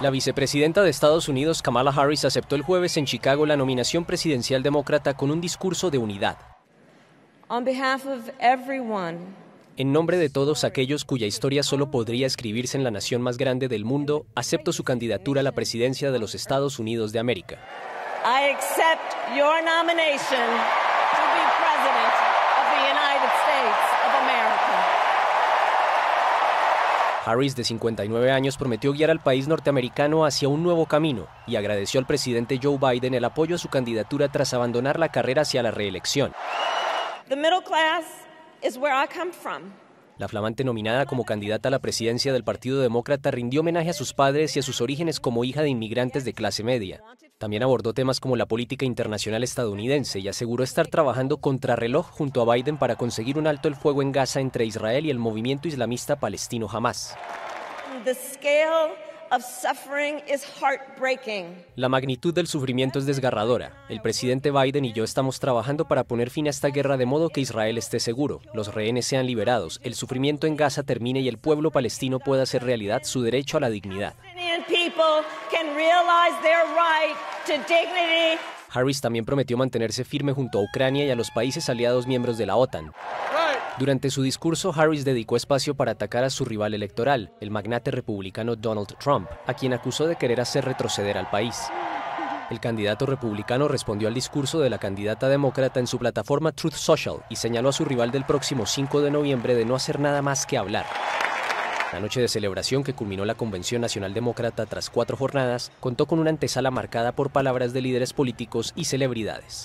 La vicepresidenta de Estados Unidos, Kamala Harris, aceptó el jueves en Chicago la nominación presidencial demócrata con un discurso de unidad. en nombre de todos aquellos cuya historia solo podría escribirse en la nación más grande del mundo, acepto su candidatura a la presidencia de los Estados Unidos de América. I accept your nomination to be president of the United States of America. Harris, de 59 años, prometió guiar al país norteamericano hacia un nuevo camino y agradeció al presidente Joe Biden el apoyo a su candidatura tras abandonar la carrera hacia la reelección. La flamante nominada como candidata a la presidencia del Partido Demócrata rindió homenaje a sus padres y a sus orígenes como hija de inmigrantes de clase media. También abordó temas como la política internacional estadounidense y aseguró estar trabajando contrarreloj junto a Biden para conseguir un alto el fuego en Gaza entre Israel y el movimiento islamista palestino Hamas. La magnitud del sufrimiento es desgarradora. El presidente Biden y yo estamos trabajando para poner fin a esta guerra de modo que Israel esté seguro, los rehenes sean liberados, el sufrimiento en Gaza termine y el pueblo palestino pueda hacer realidad su derecho a la dignidad. Harris también prometió mantenerse firme junto a Ucrania y a los países aliados miembros de la OTAN. Durante su discurso, Harris dedicó espacio para atacar a su rival electoral, el magnate republicano Donald Trump, a quien acusó de querer hacer retroceder al país. El candidato republicano respondió al discurso de la candidata demócrata en su plataforma Truth Social y señaló a su rival del próximo 5 de noviembre de no hacer nada más que hablar. La noche de celebración que culminó la Convención Nacional Demócrata tras cuatro jornadas contó con una antesala marcada por palabras de líderes políticos y celebridades.